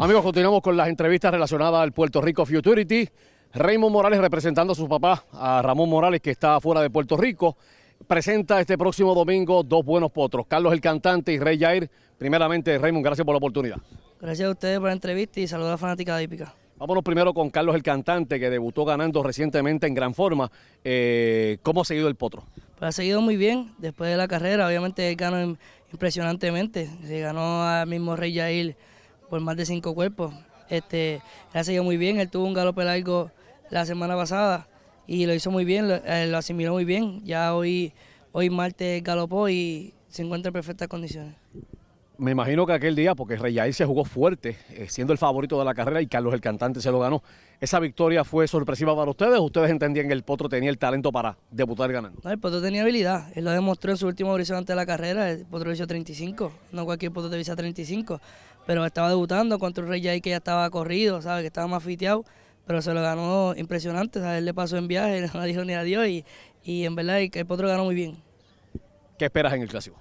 Amigos, continuamos con las entrevistas relacionadas al Puerto Rico Futurity. Raymond Morales representando a su papá, a Ramón Morales, que está fuera de Puerto Rico, presenta este próximo domingo dos buenos potros, Carlos el Cantante y Rey Jair. Primeramente, Raymond, gracias por la oportunidad. Gracias a ustedes por la entrevista y saludos a la fanática de Hípica. Vámonos primero con Carlos el Cantante, que debutó ganando recientemente en gran forma. Eh, ¿Cómo ha seguido el potro? Pues ha seguido muy bien después de la carrera, obviamente ganó impresionantemente. Se ganó al mismo Rey Jair por más de cinco cuerpos. Este, él ha seguido muy bien, él tuvo un galope largo la semana pasada y lo hizo muy bien, lo, eh, asimiló muy bien. Ya hoy, hoy martes galopó y se encuentra en perfectas condiciones. Me imagino que aquel día, porque Rey Jair se jugó fuerte, eh, siendo el favorito de la carrera y Carlos el cantante se lo ganó. ¿Esa victoria fue sorpresiva para ustedes? ¿Ustedes entendían que el Potro tenía el talento para debutar ganando? No, el Potro tenía habilidad. Él lo demostró en su último horizonte antes de la carrera. El Potro hizo 35. No cualquier Potro te visa 35 pero estaba debutando contra un Rey Jai que ya estaba corrido, ¿sabes? que estaba más fiteado, pero se lo ganó impresionante, ¿sabes? él le pasó en viaje, no dijo ni adiós y, y en verdad el potro ganó muy bien. ¿Qué esperas en el clásico?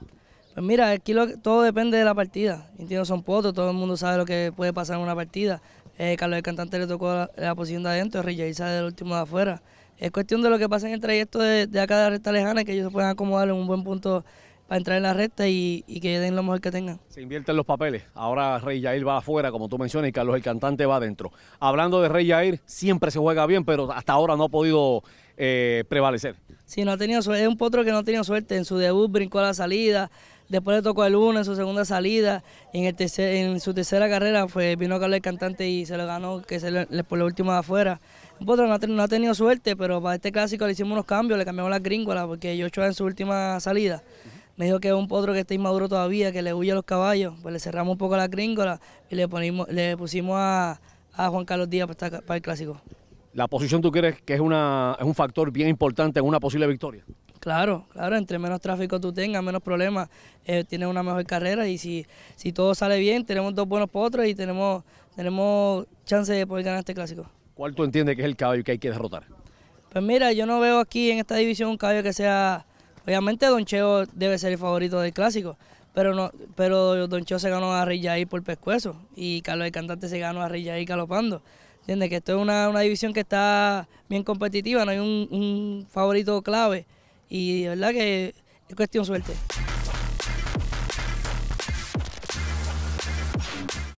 Pues mira, aquí todo depende de la partida. Entiendo, son potros, todo el mundo sabe lo que puede pasar en una partida. Eh, Carlos el cantante le tocó la, posición de adentro, Rey Jai sale del último de afuera. Es cuestión de lo que pasa en el trayecto de, de acá de la recta lejana, que ellos se puedan acomodar en un buen punto para entrar en la recta y, que den lo mejor que tengan. Se invierten los papeles. Ahora Rey Jair va afuera, como tú mencionas, y Carlos el cantante va adentro. Hablando de Rey Jair, siempre se juega bien, pero hasta ahora no ha podido eh, prevalecer. Sí, no ha tenido suerte. Es un potro que no ha tenido suerte. En su debut brincó a la salida, después le tocó el uno en su segunda salida. En, su tercera carrera fue, vino Carlos el cantante y se lo ganó, que se le, por lo último de afuera. Potro no no ha, tenido suerte, pero para este clásico le hicimos unos cambios, le cambiamos las gringolas, porque yo en su última salida me dijo que es un potro que está inmaduro todavía, que le huye a los caballos, pues le cerramos un poco la gringola y le, ponimos, le pusimos a, Juan Carlos Díaz para, el clásico. ¿La posición tú crees que es, una, es un factor bien importante en una posible victoria? Claro, claro, entre menos tráfico tú tengas, menos problemas, eh, tienes una mejor carrera y si, si todo sale bien, tenemos dos buenos potros y tenemos, tenemos chance de poder ganar este clásico. ¿Cuál tú entiendes que es el caballo que hay que derrotar? Pues mira, yo no veo aquí en esta división un caballo que sea Obviamente Don Cheo debe ser el favorito del clásico, pero no, pero Don Cheo se ganó a Rey Jair por pescuezo y Carlos el Cantante se ganó a Rey Jair galopando. ¿Entiendes? Que esto es una, división que está bien competitiva, no hay un, un favorito clave y de verdad que es cuestión suerte.